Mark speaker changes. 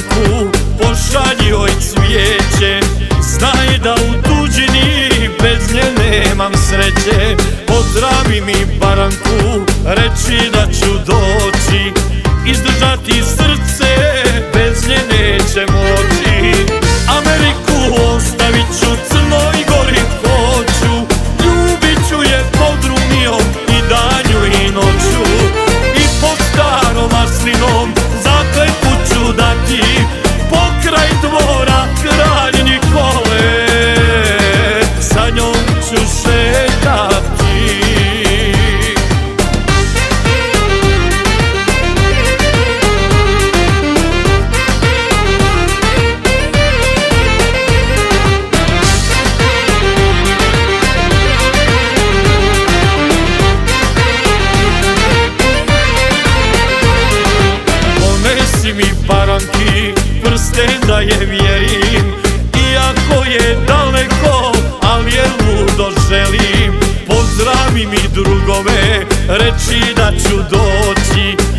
Speaker 1: stranku Pošalji joj cvijeće. Znaj da u tuđini bez nje nemam sreće. Pozdravi mi baranku Reći da ću doći. Izdržati srce bez nje neće moći. σου σε καυτή Onesi mi paranki, prste daje vjeri pozdravi mi drugove, reći da ću doći.